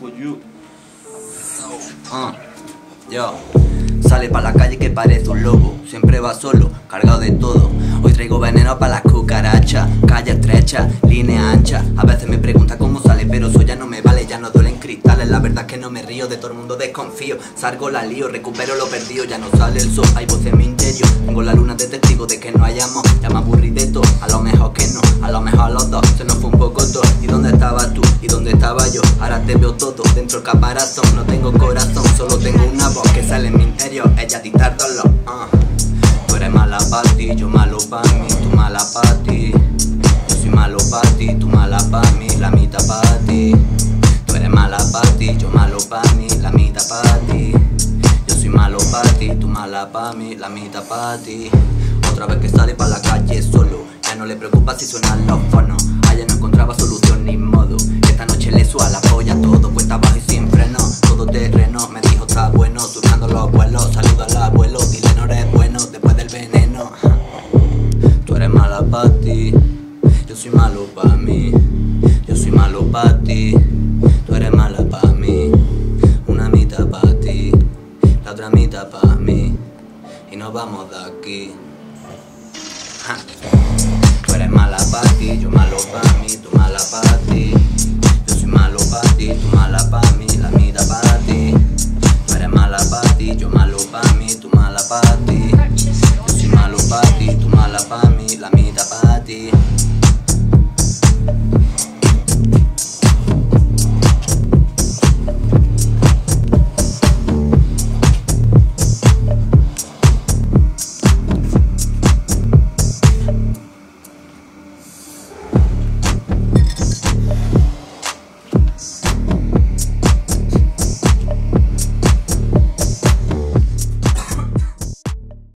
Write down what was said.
Coño. Ah, yo. Sale pa' la calle que parece un lobo. Siempre va solo, cargado de todo. Hoy traigo veneno para las cucarachas. Calle estrecha, línea ancha. A veces me pregunta cómo sale, pero eso ya no me vale. Ya no duelen cristales. La verdad es que no me río, de todo el mundo desconfío. Salgo la lío, recupero lo perdido. Ya no sale el sol, hay voces en mi interior. Tengo la luna de testigo de que no hay amor. Ya me aburrí de todo, a lo mejor que no. A lo mejor los dos se nos fue un poco todo. ¿Y dónde estabas tú? ¿Y dónde estaba yo? Ahora te veo todo dentro del caparazón. No tengo corazón, solo tengo una voz que sale en mi interior. Ella dictar dolor. ah. Tú eres mala pa' ti, yo malo pa' mí, tú mala pa' ti. Yo soy malo pa' ti, tú mala pa' mí, la mitad pa' ti. Tú eres mala pa' ti, yo malo pa' mí, la mitad pa' ti. Yo soy malo pa' ti, tú mala pa' mí, la mitad pa' ti. Otra vez que sale pa' la calle solo, ya no le preocupa si suenan los fonos. Ayer no Yo soy malo pa' mí, yo soy malo pa' ti, tú eres mala pa' mí, una mitad pa' ti, la otra mitad pa' mí, y nos vamos de aquí. Tú eres mala pa' ti, yo malo pa' mí, tú mala pa' ti, yo soy malo pa' ti, tú mala pa' mí, la mitad pa' ti, tú eres mala pa' ti, yo malo pa' mí, tú mala pa' ti, yo soy malo pa' ti, tú mala pa' mí, la mitad pa' ti.